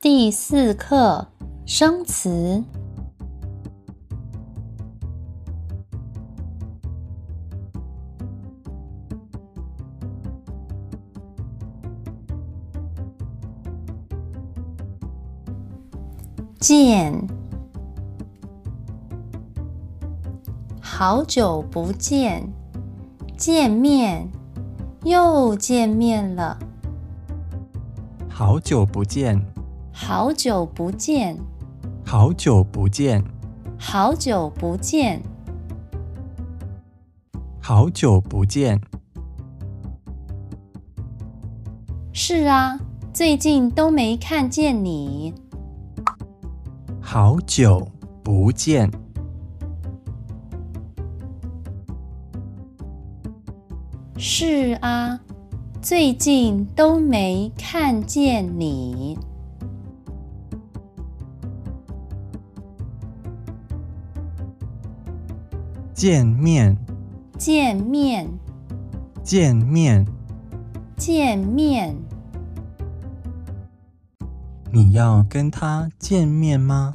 第四课生词。见，好久不见，见面，又见面了。好久不见，好久不见，好久不见，好久不见。好久不见。是啊，最近都没看见你。好久不见。是啊，最近都没看见你。见面，见面，见面。见面。你要跟他见面吗？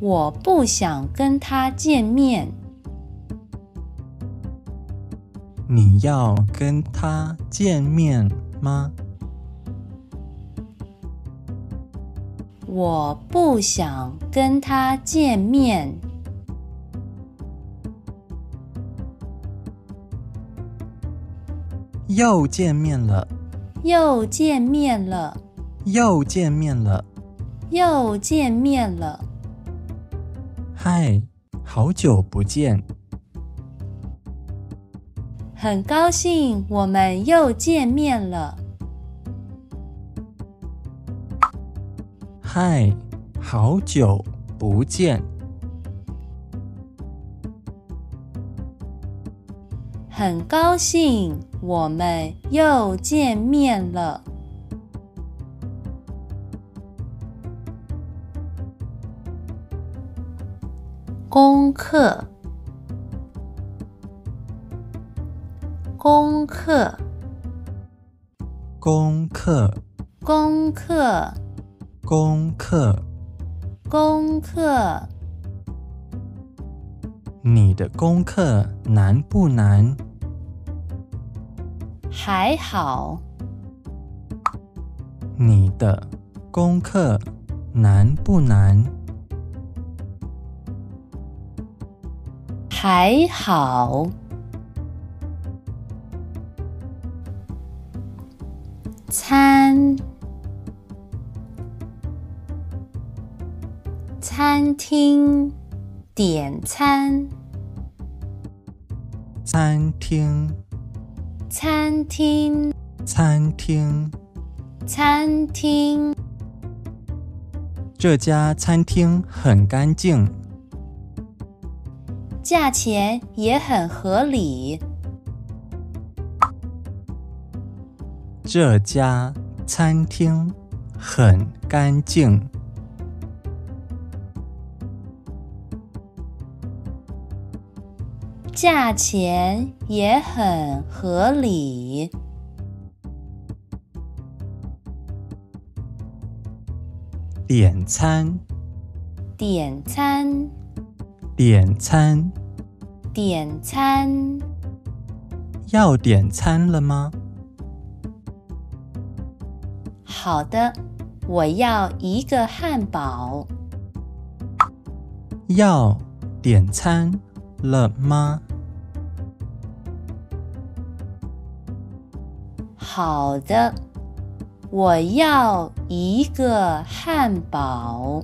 我不想跟他见面。你要跟他见面吗？我不想跟他见面。又见面了，又见面了，又见面了。又见面了。嗨，好久不见。很高兴我们又见面了。嗨，好久不见。很高兴我们又见面了。功课，功课，功课，功课，功课。功课。你的功课难不难？还好。你的功课难不难？还好。餐，餐厅，点餐，餐厅，餐厅，餐厅。餐厅。这家餐厅很干净，价钱也很合理。这家餐厅很干净，价钱也很合理。点餐，点餐，点餐。点餐。要点餐了吗？好的，我要一个汉堡。要点餐了吗？好的，我要一个汉堡。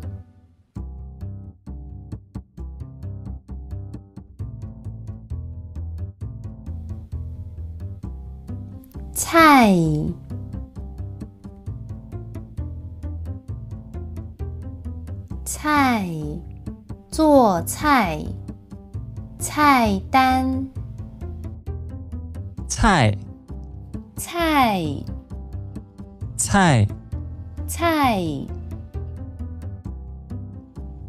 菜，菜，做菜，菜单，菜，菜，菜。菜。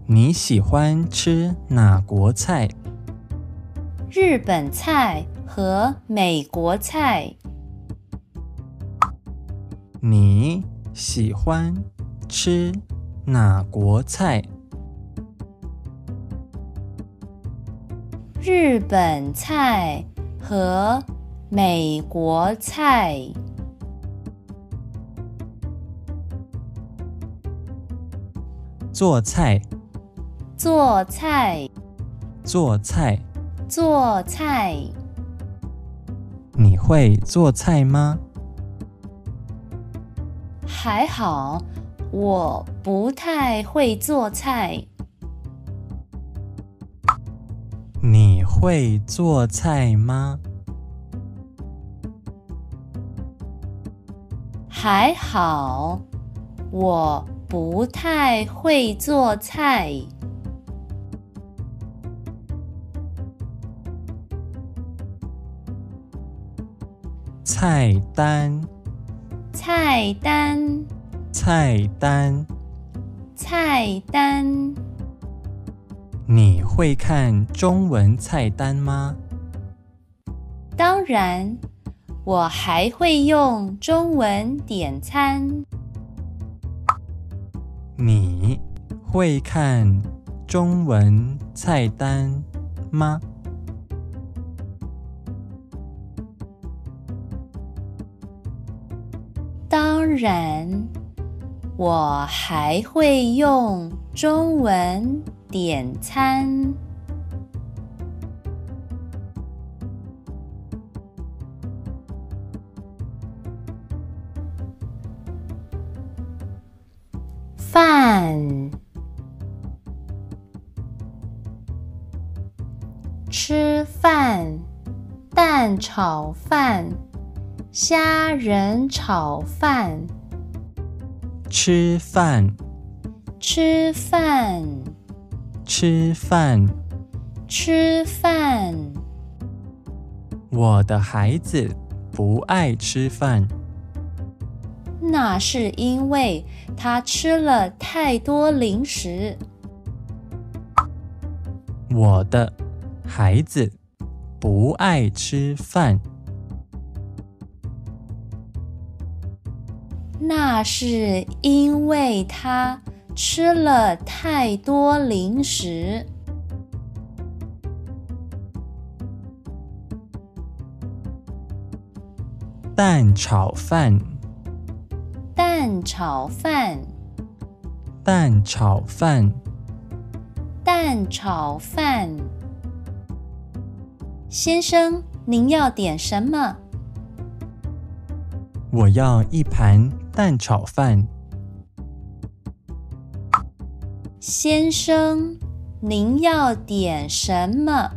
你喜欢吃哪国菜？日本菜和美国菜。你喜欢吃哪国菜？日本菜和美国菜。做菜，做菜，做菜。做菜。你会做菜吗？还好，我不太会做菜。你会做菜吗？还好，我不太会做菜。菜单，菜单，菜单。菜单。你会看中文菜单吗？当然，我还会用中文点餐。你会看中文菜单吗？当然，我还会用中文点餐。炒饭。虾仁炒饭，吃饭，吃饭，吃饭，吃饭。我的孩子不爱吃饭，那是因为他吃了太多零食。我的孩子不爱吃饭。那是因为他吃了太多零食。蛋炒饭，蛋炒饭，蛋炒饭，蛋炒饭。先生，您要点什么？我要一盘。蛋炒饭，先生，您要点什么？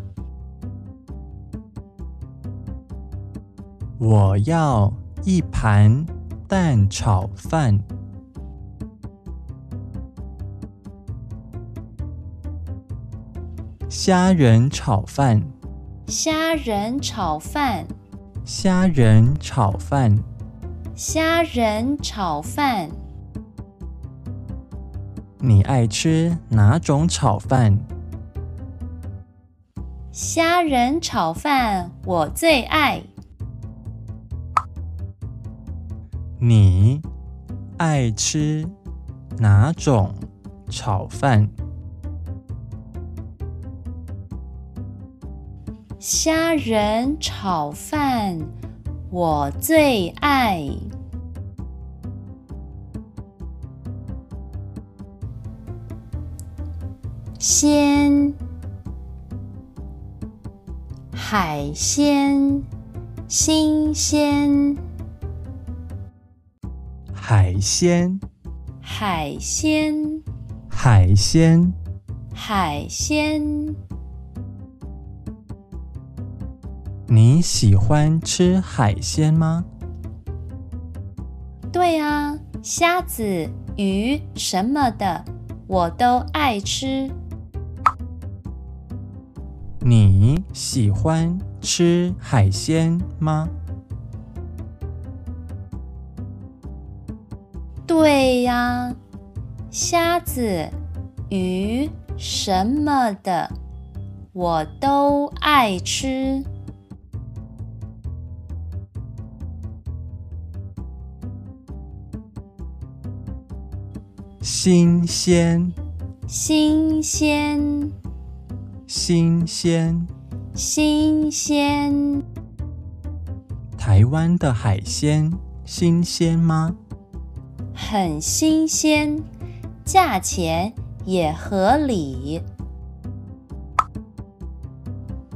我要一盘蛋炒饭。虾仁炒饭，虾仁炒饭，虾仁炒饭。虾仁炒饭，你爱吃哪种炒饭？虾仁炒饭我最爱。你爱吃哪种炒饭？虾仁炒饭。我最爱鲜海鲜，新鲜海鲜，海鲜，海鲜，海鲜。你喜欢吃海鲜吗？对啊，虾子、鱼什么的，我都爱吃。你喜欢吃海鲜吗？对呀，虾子、鱼什么的，我都爱吃。新鲜，新鲜，新鲜。新鲜。台湾的海鲜新鲜吗？很新鲜，价钱也合理。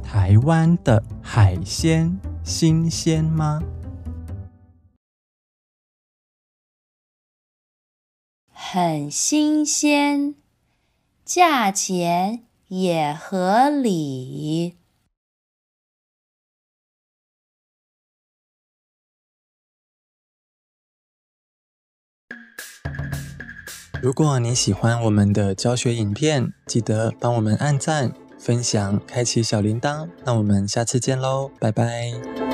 台湾的海鲜新鲜吗？很新鲜，价钱也合理。如果你喜欢我们的教学影片，记得帮我们按赞、分享、开启小铃铛。那我们下次见喽，拜拜。